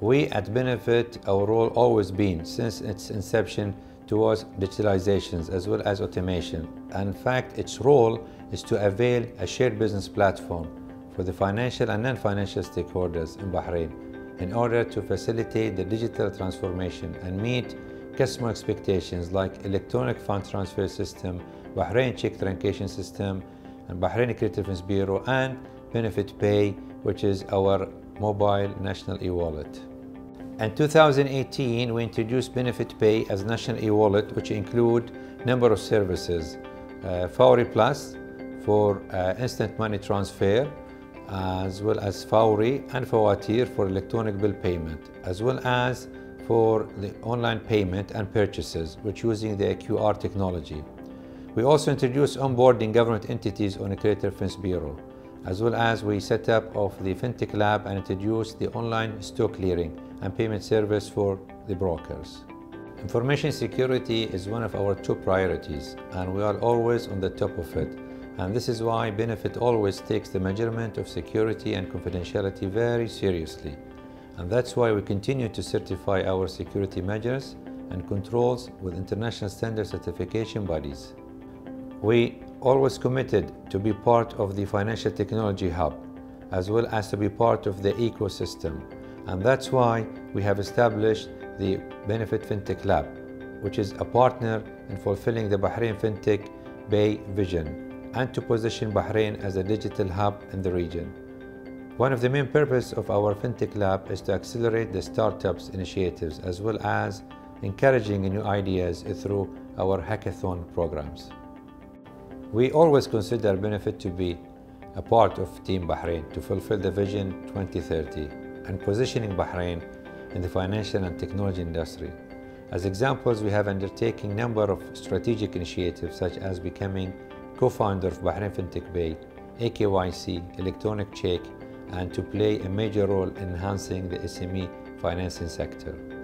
We at Benefit, our role always been, since its inception, towards digitalizations as well as automation. In fact, its role is to avail a shared business platform for the financial and non-financial stakeholders in Bahrain in order to facilitate the digital transformation and meet customer expectations like electronic fund transfer system, Bahrain check truncation system, and Bahrain Credit Bureau, and Benefit Pay, which is our mobile national e-wallet. In 2018, we introduced Benefit Pay as national e-wallet, which include number of services. Uh, Plus for uh, instant money transfer, as well as Fawri and Fawateer for electronic bill payment, as well as for the online payment and purchases, which using the QR technology. We also introduced onboarding government entities on a Credit Reference Bureau, as well as we set up of the FinTech Lab and introduced the online stock clearing and payment service for the brokers. Information security is one of our top priorities and we are always on the top of it. And this is why Benefit always takes the measurement of security and confidentiality very seriously. And that's why we continue to certify our security measures and controls with international standard certification bodies. We always committed to be part of the financial technology hub, as well as to be part of the ecosystem. And that's why we have established the Benefit FinTech Lab, which is a partner in fulfilling the Bahrain FinTech Bay vision and to position Bahrain as a digital hub in the region. One of the main purposes of our FinTech Lab is to accelerate the startups initiatives as well as encouraging new ideas through our hackathon programs. We always consider Benefit to be a part of Team Bahrain to fulfill the Vision 2030 and positioning Bahrain in the financial and technology industry. As examples, we have undertaken number of strategic initiatives such as becoming co-founder of Bahrain FinTech Bay, eKYC, electronic check, and to play a major role in enhancing the SME financing sector.